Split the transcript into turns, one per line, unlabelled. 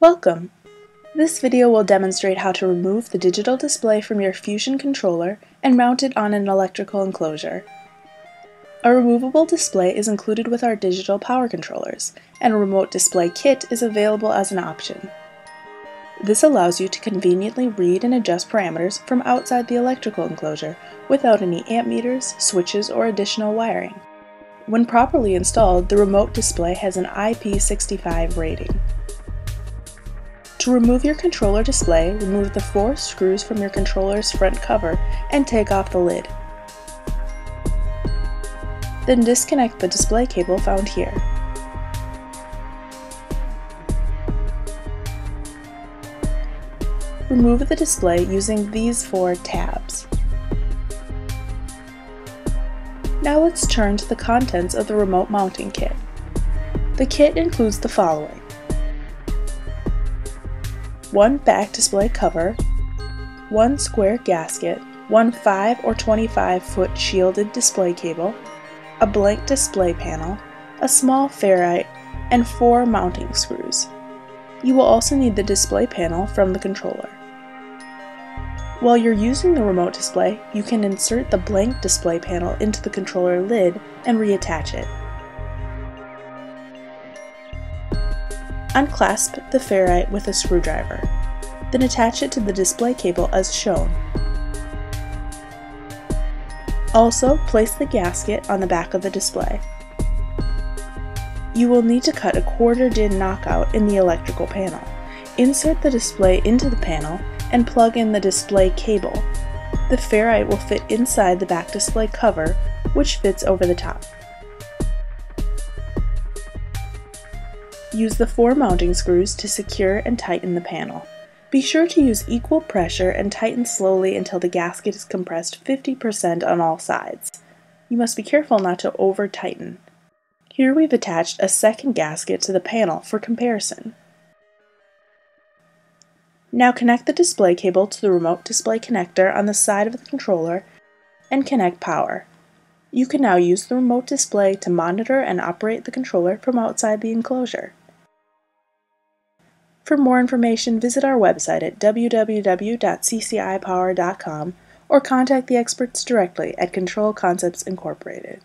Welcome! This video will demonstrate how to remove the digital display from your Fusion controller and mount it on an electrical enclosure. A removable display is included with our digital power controllers, and a remote display kit is available as an option. This allows you to conveniently read and adjust parameters from outside the electrical enclosure without any amp meters, switches, or additional wiring. When properly installed, the remote display has an IP65 rating. To remove your controller display, remove the four screws from your controller's front cover and take off the lid. Then disconnect the display cable found here. Remove the display using these four tabs. Now let's turn to the contents of the remote mounting kit. The kit includes the following one back display cover, one square gasket, one 5 or 25 foot shielded display cable, a blank display panel, a small ferrite, and four mounting screws. You will also need the display panel from the controller. While you're using the remote display, you can insert the blank display panel into the controller lid and reattach it. Unclasp the ferrite with a screwdriver, then attach it to the display cable as shown. Also, place the gasket on the back of the display. You will need to cut a quarter DIN knockout in the electrical panel. Insert the display into the panel and plug in the display cable. The ferrite will fit inside the back display cover, which fits over the top. Use the four mounting screws to secure and tighten the panel. Be sure to use equal pressure and tighten slowly until the gasket is compressed 50% on all sides. You must be careful not to over tighten. Here we've attached a second gasket to the panel for comparison. Now connect the display cable to the remote display connector on the side of the controller and connect power. You can now use the remote display to monitor and operate the controller from outside the enclosure. For more information, visit our website at www.ccipower.com or contact the experts directly at Control Concepts Incorporated.